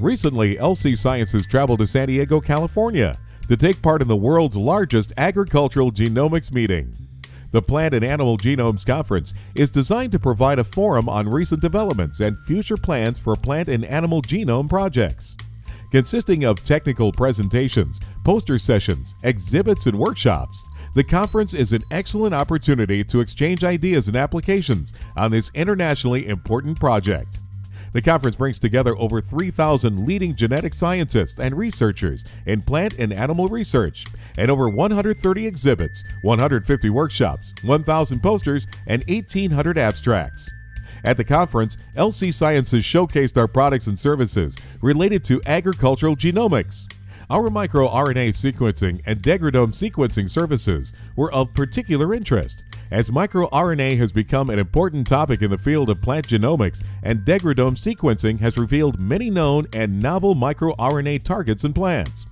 Recently, LC Sciences traveled to San Diego, California to take part in the world's largest agricultural genomics meeting. The Plant and Animal Genomes Conference is designed to provide a forum on recent developments and future plans for plant and animal genome projects. Consisting of technical presentations, poster sessions, exhibits, and workshops, the conference is an excellent opportunity to exchange ideas and applications on this internationally important project. The conference brings together over 3,000 leading genetic scientists and researchers in plant and animal research, and over 130 exhibits, 150 workshops, 1,000 posters, and 1,800 abstracts. At the conference, LC Sciences showcased our products and services related to agricultural genomics. Our microRNA sequencing and degradome sequencing services were of particular interest, as microRNA has become an important topic in the field of plant genomics and degradome sequencing has revealed many known and novel microRNA targets in plants.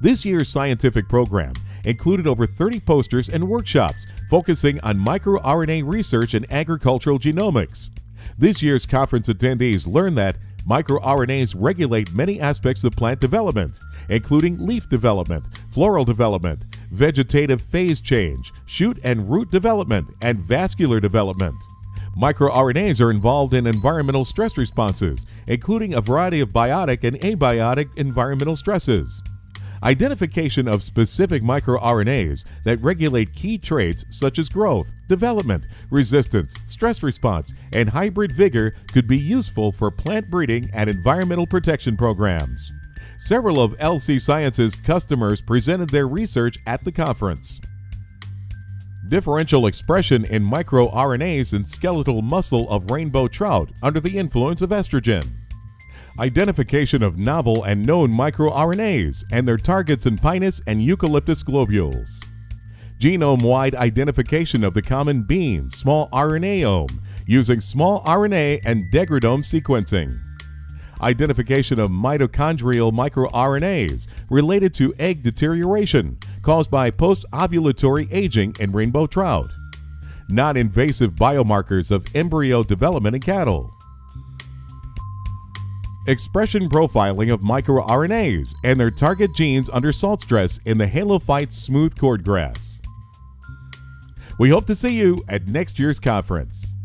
This year's scientific program included over 30 posters and workshops focusing on microRNA research and agricultural genomics. This year's conference attendees learned that microRNAs regulate many aspects of plant development, including leaf development, floral development, vegetative phase change, shoot and root development, and vascular development. MicroRNAs are involved in environmental stress responses, including a variety of biotic and abiotic environmental stresses. Identification of specific microRNAs that regulate key traits such as growth, development, resistance, stress response, and hybrid vigor could be useful for plant breeding and environmental protection programs. Several of LC Sciences' customers presented their research at the conference. Differential expression in microRNAs in skeletal muscle of rainbow trout under the influence of estrogen. Identification of novel and known microRNAs and their targets in pinus and eucalyptus globulus. Genome-wide identification of the common bean small RNAome using small RNA and degradome sequencing identification of mitochondrial microRNAs related to egg deterioration caused by post-ovulatory aging in rainbow trout, non-invasive biomarkers of embryo development in cattle, expression profiling of microRNAs and their target genes under salt stress in the halophyte smooth cordgrass. We hope to see you at next year's conference.